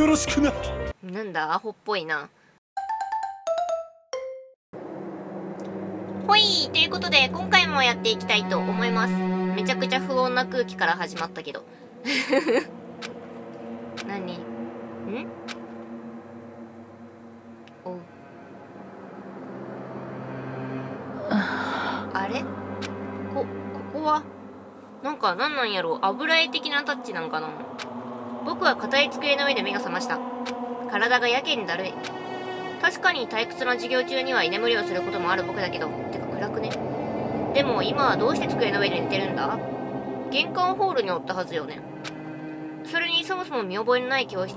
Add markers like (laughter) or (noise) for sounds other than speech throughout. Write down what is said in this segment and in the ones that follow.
よろしくな。なんだ？アホっぽいな。ほい。ということで今回もやっていきたいと思います。めちゃくちゃ不穏な空気から始まったけど。(laughs) 何？ん？お。あれ？こここは？なんか何なんやろ油絵的なタッチなんかな？僕は硬い机の上で目が覚ました。体がやけにだるい。確かに退屈な授業中には居眠りをすることもある僕だけど。てか暗くね。でも今はどうして机の上で寝てるんだ？玄関ホールにおったはずよね。それにそもそも見覚えのない教室。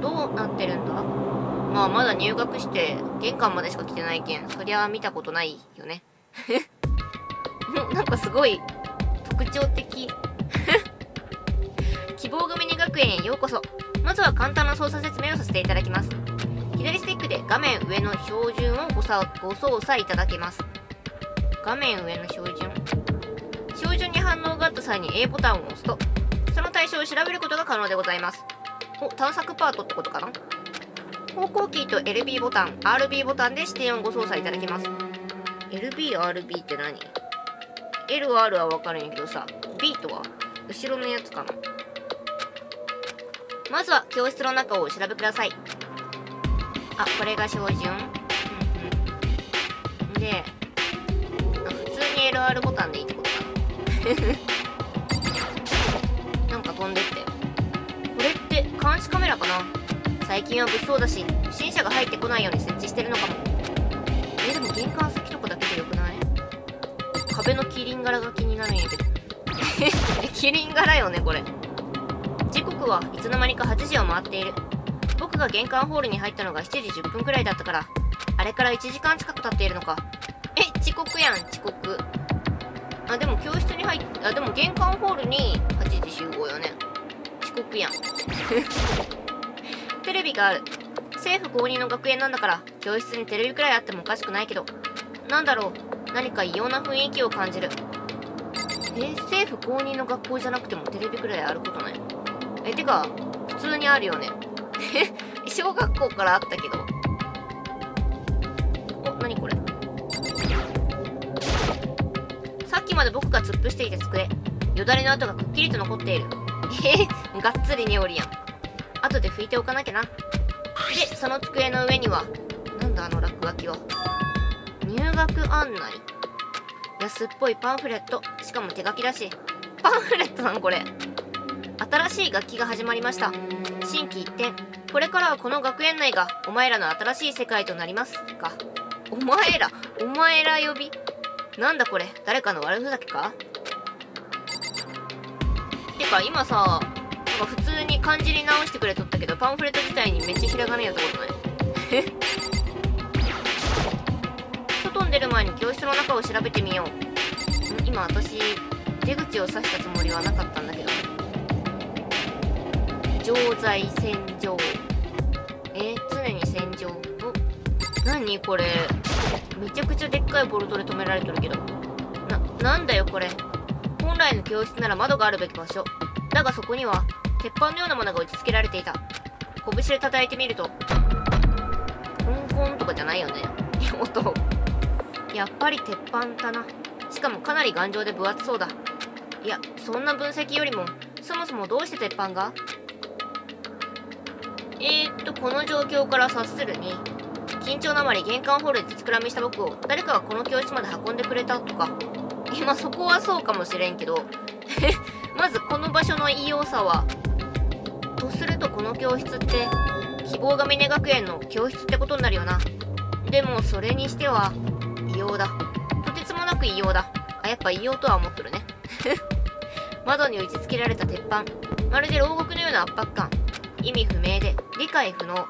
どうなってるんだ？まあまだ入学して玄関までしか来てないけんそりゃ見たことないよね。(laughs) なんかすごい特徴的。希望組学園へようこそ。まずは簡単な操作説明をさせていただきます。左スティックで画面上の標準をごさご操作いただけます。画面上の標準？標準に反応があった際に A ボタンを押すとその対象を調べることが可能でございます。お探索パートってことかな？方向キーと LB ボタン RB ボタンで視点をご操作いただけます。LBRB って何 ?LR はわかるんやけどさ B とは後ろのやつかな？まずは教室の中をお調べください。あこれが標準、うんうん、で普通に LR ボタンでいいってことかな。(laughs) なんか飛んでったよこれって監視カメラかな？最近は物騒だし不審者が入ってこないように設置してるのかも。えでも玄関先とかだけでよくない？壁のキリン柄が気になるんやけど。(laughs) キリン柄よねこれ。刻はいつの間にか8時を回っている。僕が玄関ホールに入ったのが7時10分くらいだったからあれから1時間近く経っているのか。え遅刻やん遅刻。あでも教室に入っあでも玄関ホールに8時集合よね。遅刻やん。(laughs) テレビがある。政府公認の学園なんだから教室にテレビくらいあってもおかしくないけど。なんだろう。何か異様な雰囲気を感じる。え政府公認の学校じゃなくてもテレビくらいあることない？えてか普通にあるよね。小学校からあったけど。お何これ。さっきまで僕が突っ伏していた机。よだれの跡がくっきりと残っている。えがっつりにおりやん。後で拭いておかなきゃな。でその机の上にはなんだあの落書きは。入学案内。安っぽいパンフレット。しかも手書きだし。パンフレットなんこれ。新しい楽器が始まりました。新規一転。これからはこの学園内がお前らの新しい世界となりますか。お前らお前ら呼び。なんだこれ誰かの悪ふざけか？てか今さなんか普通に漢字に直してくれとったけどパンフレット自体にめっちゃひらがなやったことない。え？外に出る前に教室の中を調べてみよう。今私出口を指したつもりはなかったんだけど。常在戦場。え常に戦場？お何これ？めちゃくちゃでっかいボルトで止められてるけど。ななんだよこれ。本来の教室なら窓があるべき場所。だがそこには鉄板のようなものが打ち付けられていた。拳で叩いてみるとコンコンとかじゃないよね。(laughs) 音やっぱり鉄板だな。しかもかなり頑丈で分厚そうだ。いやそんな分析よりもそもそもどうして鉄板が？えー、っとこの状況から察するに緊張のあまり玄関ホールでつらみした僕を誰かがこの教室まで運んでくれたとか。今そこはそうかもしれんけど (laughs) まずこの場所の異様さはとするとこの教室って希望が峰学園の教室ってことになるよな。でもそれにしては異様だ。とてつもなく異様だ。あやっぱ異様とは思っとるね。(laughs) 窓に打ち付けられた鉄板。まるで牢獄のような圧迫感。意味不明で理解不能。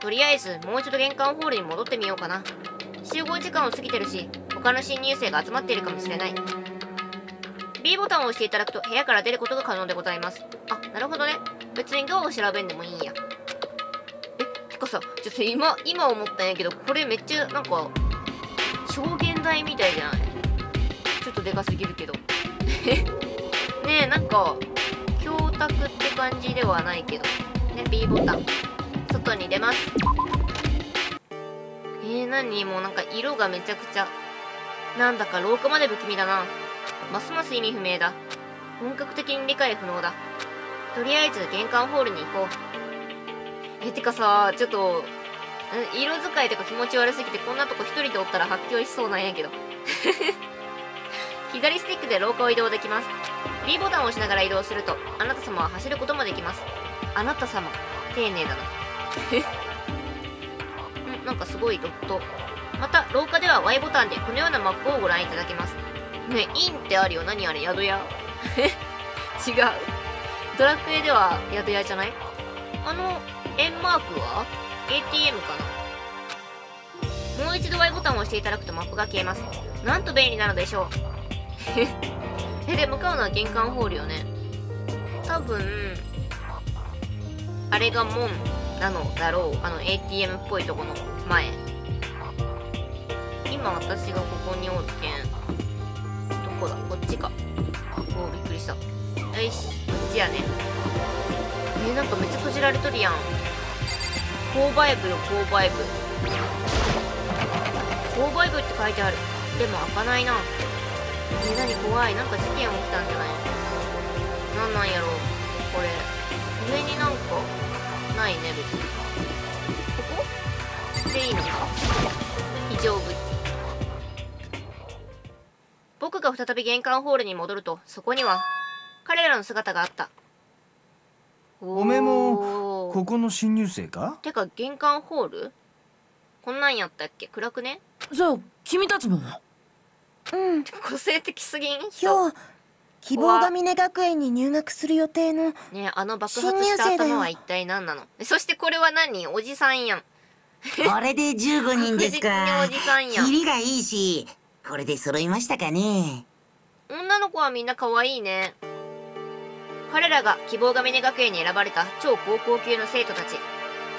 とりあえずもう一度玄関ホールに戻ってみようかな。集合時間を過ぎてるし他の新入生が集まっているかもしれない。B ボタンを押していただくと部屋から出ることが可能でございます。あなるほどね。別にどう調べんでもいいんや。えてかさちょっと今今思ったんやけどこれめっちゃなんか証言台みたいじゃない？ちょっとでかすぎるけど。ねえなんか教託って感じではないけど。で B ボタン。外に出ます。えー、何？もうなんか色がめちゃくちゃ。なんだか廊下まで不気味だな。ますます意味不明だ。本格的に理解不能だ。とりあえず玄関ホールに行こう。えてかさちょっと色使いとか気持ち悪すぎてこんなとこ一人でおったら発狂しそうなんやけど。(laughs) 左スティックで廊下を移動できます。B ボタンを押しながら移動するとあなた様は走ることもできます。あなた様。丁寧だな。んなんかすごいドット。また廊下では Y ボタンでこのようなマップをご覧いただけます。ねインってあるよ。何あれ？宿屋？違う。ドラクエでは宿屋じゃない？あの円マークは？ATM かな？もう一度 Y ボタンを押していただくとマップが消えます。なんと便利なのでしょうえで向かうのは玄関ホールよね。多分あれが門なのだろう。あの ATM っぽいとこの前。今私がここにおるけん。どこだ？こっちか。おおびっくりした。よしこっちやね。え、なんかめっちゃ閉じられとるやん。購買部よ購買部。購買部って書いてある。でも開かないな。えー、何怖い？なんか事件起きたんじゃない？なんなんやろ？これ。上になんかないね別に。ここ？でいいのか？非常口。僕が再び玄関ホールに戻るとそこには彼らの姿があった。おめもここの新入生か？てか玄関ホール？こんなんやったっけ？暗くね？そう君たちもうん。個性的すぎん？今日希望が峰学園に入学する予定のねあの爆発した頭は一体何なの？そしてこれは何？おじさんやん。(laughs) これで15人ですか。おじさんやん。キリがいいしこれで揃いましたかね。女の子はみんな可愛いね。彼らが希望が峰学園に選ばれた超高校級の生徒たち。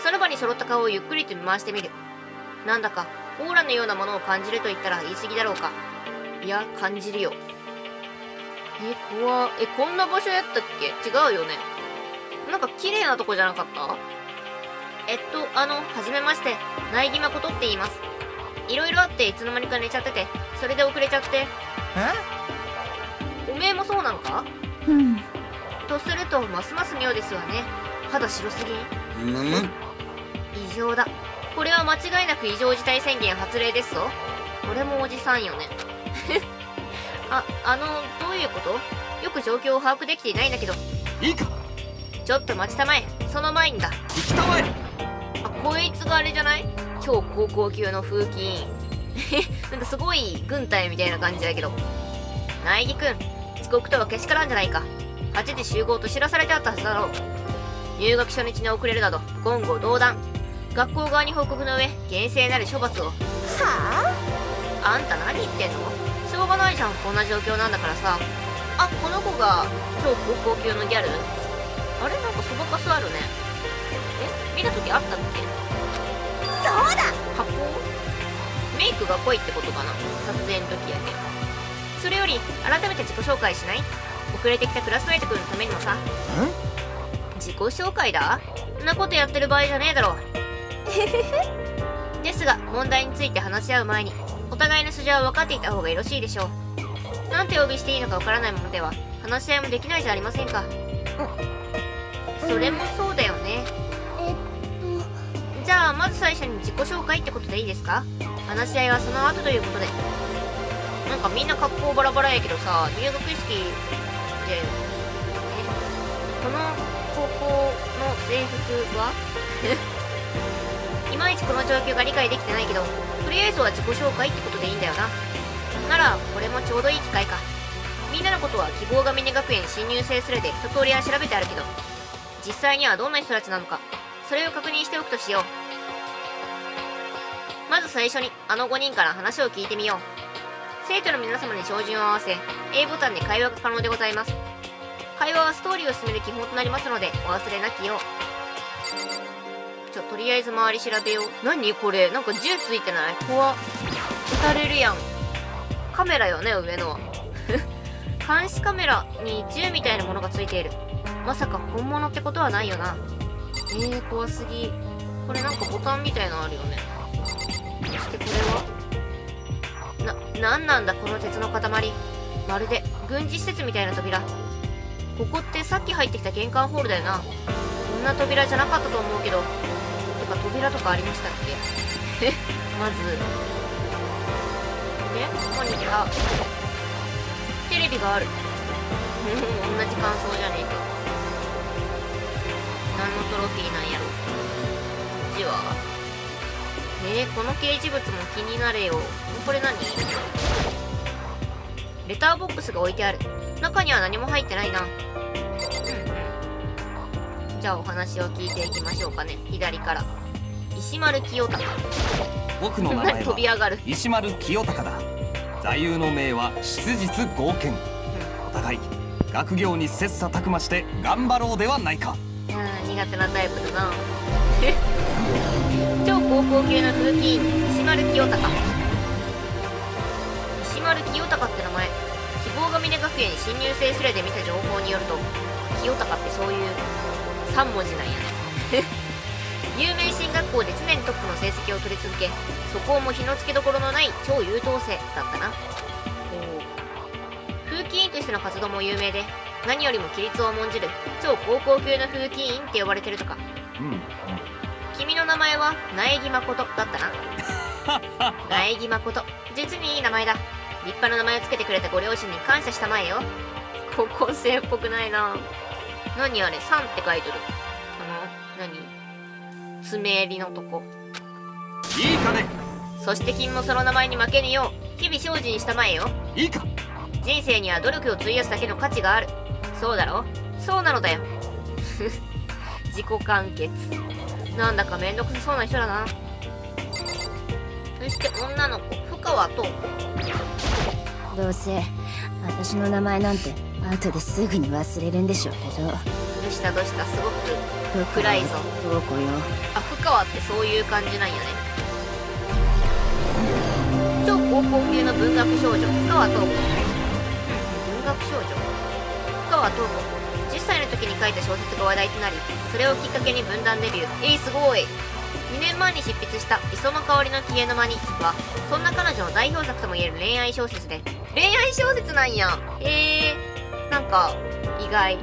その場に揃った顔をゆっくりと見回してみる。なんだかオーラのようなものを感じると言ったら言い過ぎだろうかいや感じるよ。え怖えこんな場所やったっけ？違うよね。なんか綺麗なとこじゃなかった？えっとあのはじめまして。苗木誠って言います。いろいろあっていつの間にか寝ちゃっててそれで遅れちゃって。おめえもそうなのか？うん。とするとますます妙ですわね。肌白すぎん？むむ異常だ。これは間違いなく異常事態宣言発令ですぞ。これもおじさんよね (laughs) ああのどういうこと？よく状況を把握できていないんだけど。いいか？ちょっと待ちたまえ。その前にだ。行きたまえ。あこいつがあれじゃない？超高校級の風紀委員。(laughs) なんかすごい軍隊みたいな感じだけど。苗木くん遅刻とはけしからんじゃないか。8時集合と知らされてあったはずだろう。入学初日に遅れるなど言語道断。学校側に報告の上厳正なる処罰を。はあ？んた何言ってんの？しょうがないじゃんこんな状況なんだからさ。あこの子が超高校級のギャル？あれ？なんかそばかすあるね。え？見た時あったっけ？そうだ！加工メイクが濃いってことかな？撮影の時やけ。それより改めて自己紹介しない？遅れてきたクラスメイト君のためにもさ。自己紹介だ？んなことやってる場合じゃねえだろ。(laughs) ですが問題について話し合う前にお互いの素性は分かっていた方がよろしいでしょう。なんてお呼びしていいのか分からないものでは話し合いもできないじゃありませんか。それもそうだよね。えっじゃあまず最初に自己紹介ってことでいいですか？話し合いはその後ということで。なんかみんな格好バラバラやけどさ入学式でえこの高校の制服は？いまいちこの状況が理解できてないけどとりあえずは自己紹介ってことでいいんだよな。ならこれもちょうどいい機会か。みんなのことは希望が峰学園新入生スレで一通りは調べてあるけど実際にはどんな人たちなのかそれを確認しておくとしよう。まず最初にあの5人から話を聞いてみよう。生徒の皆様に照準を合わせ A ボタンで会話が可能でございます。会話はストーリーを進める基本となりますのでお忘れなきよう。ちょとりあえず周り調べよう。何？これ。なんか銃ついてない？怖っ。撃たれるやん。カメラよね上のは。(laughs) 監視カメラに銃みたいなものがついている。まさか本物ってことはないよな。えー、怖すぎ。これなんかボタンみたいのあるよね。そしてこれは？ななんなんだこの鉄の塊。まるで軍事施設みたいな扉。ここってさっき入ってきた玄関ホールだよな。こんな扉じゃなかったと思うけど。扉とかありましたっけ？(laughs) まず。で何かテレビがある。同じ感想じゃねえか。何のトロフィーなんやろ。こっちは。えー、この掲示物も気になれよ。これ何？レターボックスが置いてある。中には何も入ってないな。じゃあお話を聞いていきましょうかね。左から。石丸清隆。僕の名前飛び上がる。は石丸清隆だ。座右の銘は質実剛健。お互い学業に切磋琢磨して頑張ろうではないか。うん苦手なタイプだな。(laughs) 超高校級の風紀委員石丸清隆。石丸清隆って名前。希望が峰学園新入生スレで見た情報によると清隆ってそういう3文字なんやね有名進学校で常にトップの成績を取り続けそこをも日のつけどころのない超優等生だったな。風紀委員としての活動も有名で何よりも規律を重んじる超高校級の風紀委員って呼ばれてるとか。うん君の名前は苗木誠だったな。(laughs) 苗木誠。実にいい名前だ。立派な名前をつけてくれたご両親に感謝したまえよ。高校生っぽくないな。何あれ「さん」って書いてる爪襟のとこいいかね？そして君もその名前に負けぬよう。日々精進したまえよ。いいか？人生には努力を費やすだけの価値がある。そうだろ？そうなのだよ。(laughs) 自己完結。なんだかめんどくさそうな人だな。そして女の子。深川とどうせ私の名前なんて後ですぐに忘れるんでしょうけどしたどうしたすごく暗いぞ。どこよあ深川ってそういう感じなんやね。超高校級の文学少女。深川東子文学少女？深川東子10歳の時に書いた小説が話題となりそれをきっかけに文壇デビュー。えいすごい。2年前に執筆した「磯の香りの消えの間に」はそんな彼女の代表作ともいえる恋愛小説で。恋愛小説なんや。へえー、なんか意外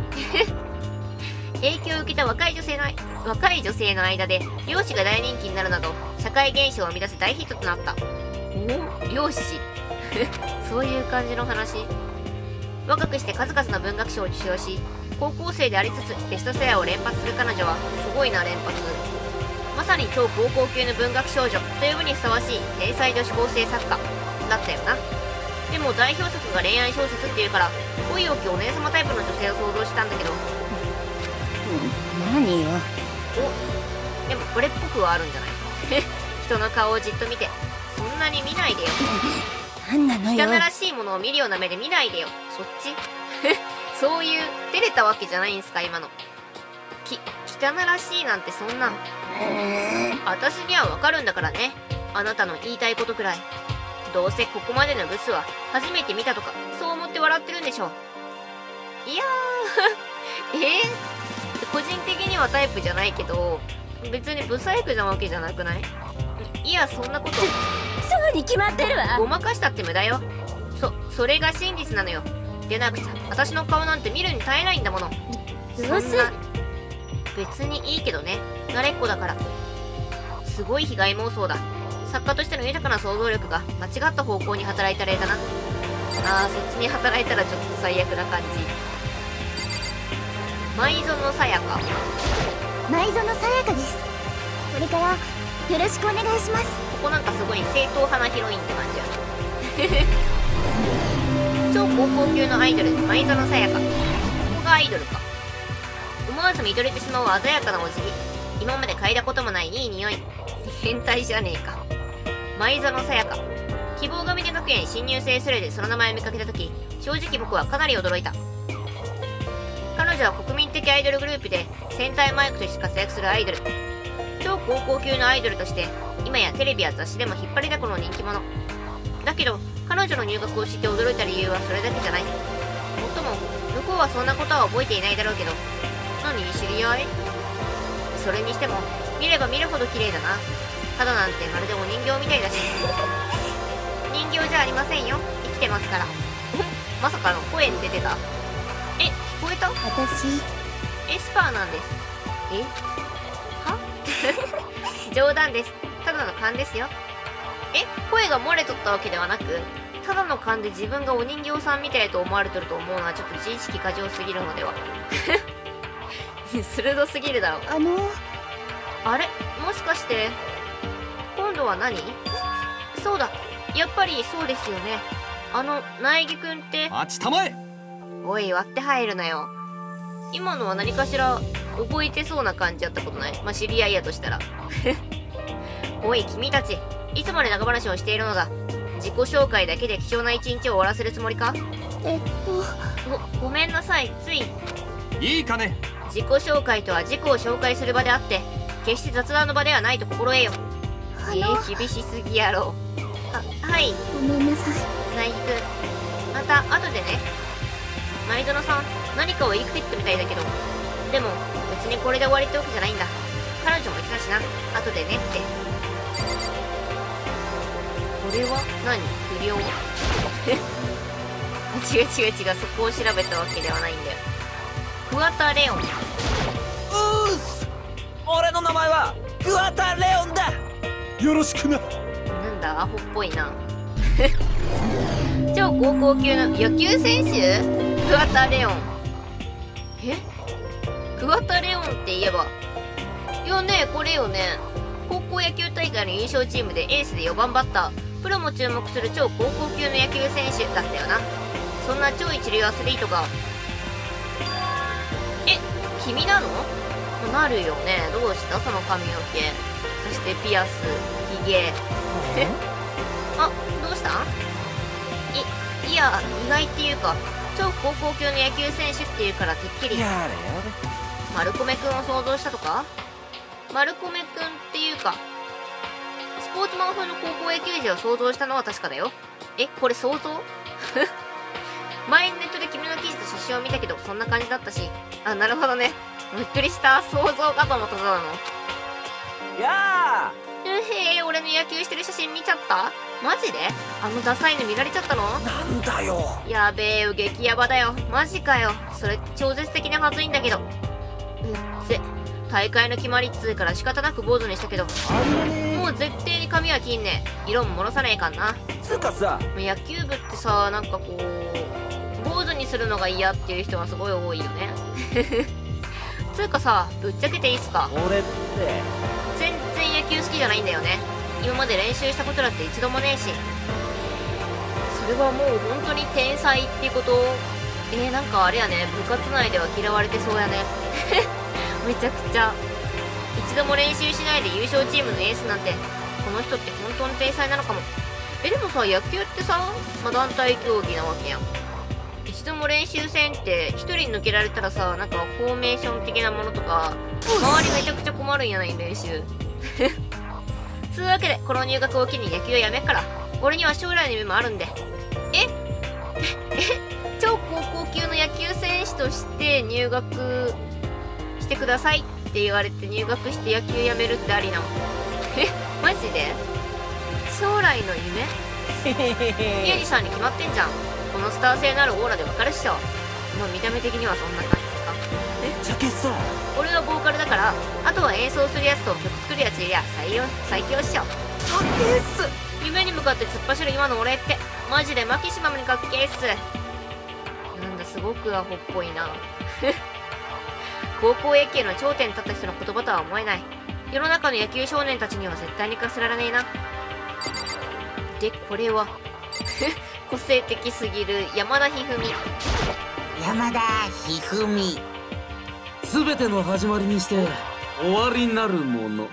影響を受けた若い女性の若い女性の間で漁師が大人気になるなど社会現象を生み出す大ヒットとなった。お漁師 (laughs) そういう感じの話。若くして数々の文学賞を受賞し高校生でありつつベストセラーを連発する彼女はすごいな連発。まさに超高校級の文学少女という部にふさわしい天才女子高生作家。だったよな。でも代表作が恋愛小説っていうから恋多きお姉様タイプの女性を想像したんだけど何よ。おでもこれっぽくはあるんじゃない (laughs) 人の顔をじっと見てそんなに見ないでよ。何なのよ。汚らしいものを見るような目で見ないでよ。そっち？(laughs) そういう照れたわけじゃないんすか今の。き汚らしいなんてそんなん私にはわかるんだからね。あなたの言いたいことくらい。どうせここまでのブスは初めて見たとかそう思って笑ってるんでしょいやー (laughs) えー、にはタイプじゃないけど別にブサイクなわけじゃなくない？いやそんなこと。そうに決まってるわ。ごまかしたって無駄よ。そそれが真実なのよ。でなくちゃ私の顔なんて見るに耐えないんだもの。そんな別にいいけどね。慣れっこだから。すごい被害妄想だ。作家としての豊かな想像力が間違った方向に働いた例だな。あーそっちに働いたらちょっと最悪な感じ舞園さやか。舞園さやかです。これからよろしくお願いします。ここなんかすごい正統派なヒロインって感じや。ね (laughs) 超高校級のアイドル舞園さやか。ここがアイドルか。思わず見とれてしまう鮮やかなお辞儀今まで嗅いだこともないいい匂い。変態じゃねえか。舞園さやか。希望が峰学園新入生スレでその名前を見かけた時正直僕はかなり驚いた彼女は国民的アイドルグループで戦隊マイクとして活躍するアイドル。超高校級のアイドルとして今やテレビや雑誌でも引っ張りだこの人気者だけど彼女の入学を知って驚いた理由はそれだけじゃない。もっとも向こうはそんなことは覚えていないだろうけど。何知り合い？それにしても見れば見るほど綺麗だな。肌なんてまるでお人形みたいだし。(laughs) 人形じゃありませんよ。生きてますから。(laughs) まさかの声に出てた。こえた？私。エスパーなんです。え？は？(laughs) 冗談です。ただの勘ですよ。え？声が漏れとったわけではなくただの勘で自分がお人形さんみたいと思われてると思うのはちょっと自意識過剰すぎるのでは。(laughs) 鋭すぎるだろ。あの。あれ？もしかして今度は何？そうだ。やっぱりそうですよね。あの苗木くんって。待ちたまえおい割って入るなよ。今のは何かしら覚えてそうな感じやったことない？まあ知り合いやとしたら。(laughs) おい君たち。いつまで長話をしているのだ？自己紹介だけで貴重な一日を終わらせるつもりか？えっと。ごごめんなさい。つい。いいかね？自己紹介とは自己を紹介する場であって決して雑談の場ではないと心得よ。えー、厳しすぎやろ。あはい。ごめんなさい。ナイフまた後でね前園さん何かを言いくってみたいだけど。でも別にこれで終わりってわけじゃないんだ。彼女も言ってたしな。後でねって。これは何？不良？(laughs) 違う違う違うそこを調べたわけではないんだよ。桑田レオン。うーす！俺の名前は桑田レオンだ。よろしくな。なんだ？アホっぽいな。(laughs) 超高校級の野球選手？桑田レオンえ？桑田レオンって言えば？いやねこれよね。高校野球大会の優勝チームでエースで4番バッター。プロも注目する超高校級の野球選手だったよな。そんな超一流アスリートが。え？君なの？なるよね。どうした？その髪の毛。そしてピアスヒゲ (laughs) あどうした？んいいや意外っていうか超高校級の野球選手っていうからてっきり。丸米くんを想像したとか？丸米くんっていうかスポーツマン風の高校野球児を想像したのは確かだよ。えこれ想像？(laughs) 前にネットで君の記事と写真を見たけどそんな感じだったし。あなるほどね。びっくりした。想像かと思ったただの。れやうへえ俺の野球してる写真見ちゃった？マジで？あのダサいの見られちゃったの？ーなんだよ。やべえよ激ヤバだよ。マジかよ。それ超絶的にはずいんだけど。うっぜ大会の決まりっつうから仕方なく坊主にしたけど。もう絶対に髪は切んねえ。色も戻さねえかんな。つうかさ野球部ってさなんかこう坊主にするのが嫌っていう人がすごい多いよね。(laughs) つうかさぶっちゃけていいっすか？俺って。全球好きじゃないんだよね。今まで練習したことだって一度もねえし。それはもう本当に天才ってこと？えー、なんかあれやね。部活内では嫌われてそうやね。(laughs) めちゃくちゃ。一度も練習しないで優勝チームのエースなんてこの人って本当に天才なのかも。えでもさ野球ってさ、まあ、団体競技なわけやん。一度も練習せんって一人抜けられたらさなんかフォーメーション的なものとか周りめちゃくちゃ困るんやない練習 (laughs) つうわけでこの入学を機に野球をやめっから。俺には将来の夢もあるんで。え？(laughs) え？え超高校級の野球選手として入学してくださいって言われて入学して野球やめるってありなの。(laughs) え？マジで？将来の夢？ミュージシャンに決まってんじゃん。このスター性のあるオーラでわかるっしょ。まあ見た目的にはそんな感じですかじゃけさ。俺はボーカルだから。あとは演奏するやつと曲作るやついりゃ最強最強っしょかけっす。夢に向かって突っ走る今の俺って。マジでマキシマムにかっけえっす。なんだすごくアホっぽいな。(laughs) 高校野球の頂点に立った人の言葉とは思えない。世の中の野球少年たちには絶対に課せられねえな。でこれは。(laughs) 個性的すぎる山田一二山田ひふみ全ての始まりにして終わりになるもの。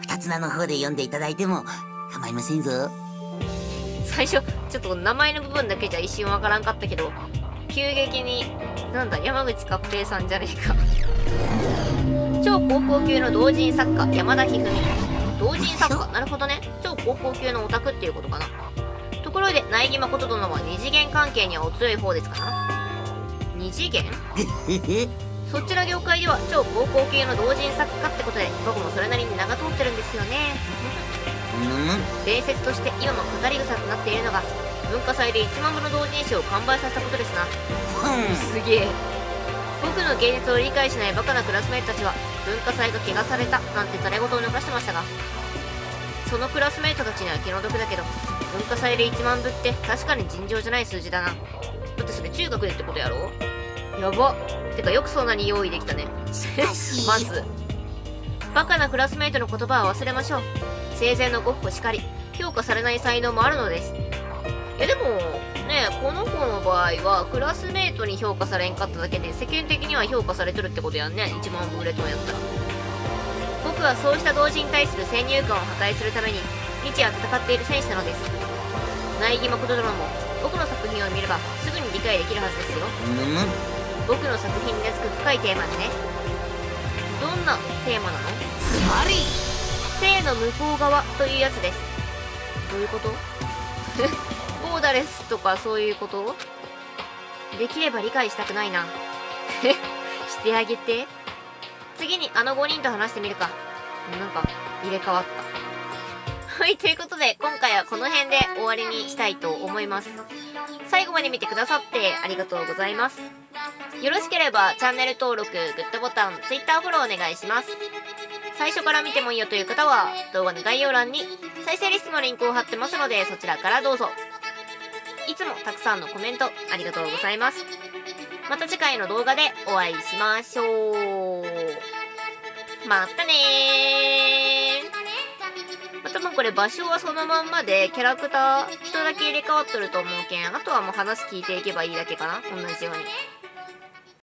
二つ名の方で読んでいただいても構いませんぞ。最初ちょっと名前の部分だけじゃ一瞬わからんかったけど急激になんだ山口勝平さんじゃねえか。超高校級の同人作家山田一二三。同人作家なるほどね。超高校級のオタクっていうことかな。ところで苗木誠殿は二次元関係にはお強い方ですかな？二次元？(laughs) そっちの業界では超高校系の同人作家ってことで僕もそれなりに名が通ってるんですよね。うん。伝説として今も語り草となっているのが文化祭で1万部の同人誌を完売させたことですな。すげえ。僕の芸術を理解しないバカなクラスメートたちは文化祭が怪我されたなんてざれ言を抜かしてましたが。そのクラスメートたちには気の毒だけど文化祭で1万部って確かに尋常じゃない数字だな。だってそれ中学でってことやろ？やば。てかよくそんなに用意できたね。まずバカなクラスメートの言葉は忘れましょう。生前のゴッホしかり。評価されない才能もあるのです。いやでもねこの子の場合はクラスメートに評価されんかっただけで世間的には評価されてるってことやんね。一番ブレトンやったら。僕はそうした同時に対する先入観を破壊するために日夜戦っている戦士なのです。苗木誠殿も僕の作品を見ればすぐに理解できるはずですよ。うん僕の作品に根付く深いテーマでね。どんなテーマなの？つまり。性の向こう側というやつです。どういうこと？(laughs) ボーダレスとかそういうこと？できれば理解したくないな。(laughs) してあげて。次にあの5人と話してみるか。なんか入れ替わった。はいということで今回はこの辺で終わりにしたいと思います。最後まで見てくださってありがとうございますよろしければチャンネル登録グッドボタン Twitter フォローお願いします。最初から見てもいいよという方は動画の概要欄に再生リストのリンクを貼ってますのでそちらからどうぞ。いつもたくさんのコメントありがとうございます。また次回の動画でお会いしましょう。またねー。またもうこれ場所はそのまんまでキャラクター人だけ入れ替わっとると思うけんあとはもう話聞いていけばいいだけかな。同じように。